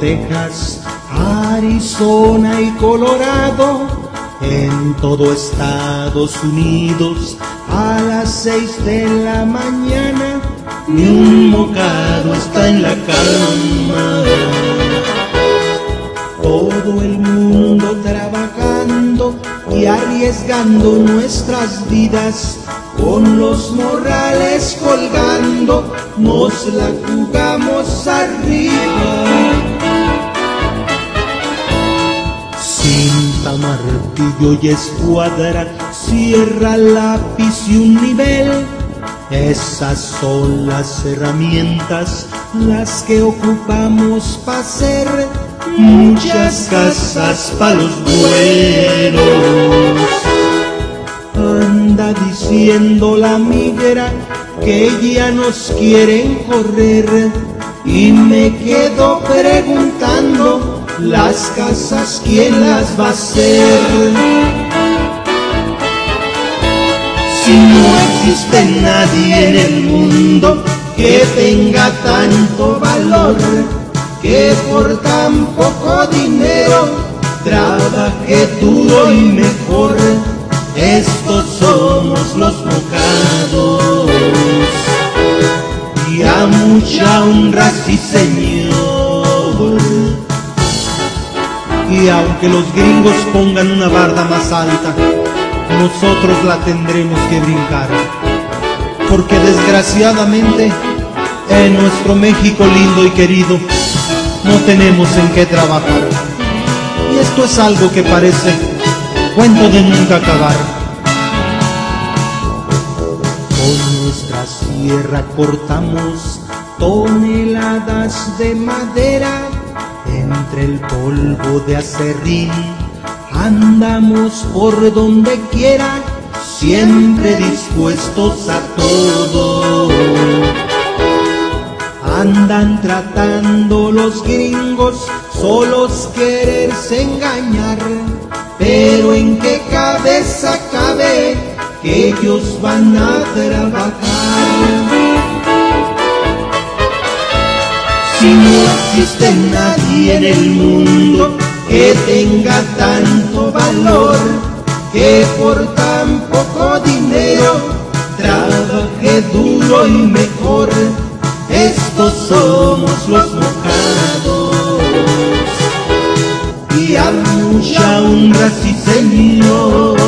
Texas, Arizona y Colorado, en todo Estados Unidos, a las seis de la mañana, ni un bocado está en la cama. Todo el mundo trabajando y arriesgando nuestras vidas, con los morrales colgando, nos la jugamos arriba. Cinta, martillo y escuadra, cierra lápiz y un nivel. Esas son las herramientas, las que ocupamos para hacer muchas casas para los buenos. Anda diciendo la migra que ya nos quieren correr y me quedo preguntando las casas quién las va a hacer. Si no existe nadie en el mundo que tenga tanto valor, que por tan poco dinero trabaje duro y mejor. Y a mucha honra sí señor. Y aunque los gringos pongan una barda más alta, nosotros la tendremos que brincar. Porque desgraciadamente en nuestro México lindo y querido no tenemos en qué trabajar. Y esto es algo que parece cuento de nunca acabar. Con nuestra sierra cortamos toneladas de madera entre el polvo de acerrín. Andamos por donde quiera, siempre dispuestos a todo. Andan tratando los gringos solos quererse engañar, pero en qué cabeza cabe que ellos van a trabajar. No existe nadie en el mundo que tenga tanto valor, que por tan poco dinero trabaje duro y mejor, estos somos los mojados. Y a mucha honra, señor.